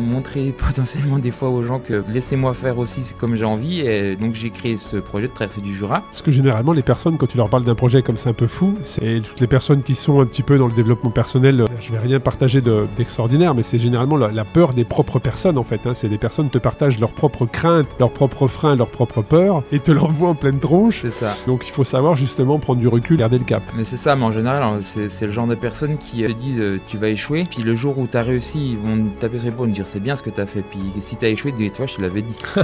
montrer potentiellement des fois aux gens que laissez-moi faire aussi comme j'ai envie. Et donc j'ai créé ce projet de traverser du Jura. Parce que généralement, les personnes, quand tu leur parles d'un projet comme c'est un peu fou, c'est toutes les personnes qui sont un petit peu dans le développement personnel. Je vais rien partager de- d'extraordinaire, mais c'est généralement la, la peur des propres personnes en fait. hein. C'est des personnes qui te partagent leurs propres craintes, leurs propres freins, leurs propres peurs, et te l'envoient en pleine tronche. C'est ça. Donc il faut savoir justement prendre du recul, garder le cap. Mais c'est ça, mais en général, hein, c'est le genre de personnes qui euh, te disent euh, tu vas échouer, puis le jour où t'as réussi, ils vont te taper sur l'épaule et te dire c'est bien ce que t'as fait, puis si t'as échoué, dis-toi, je te l'avais dit.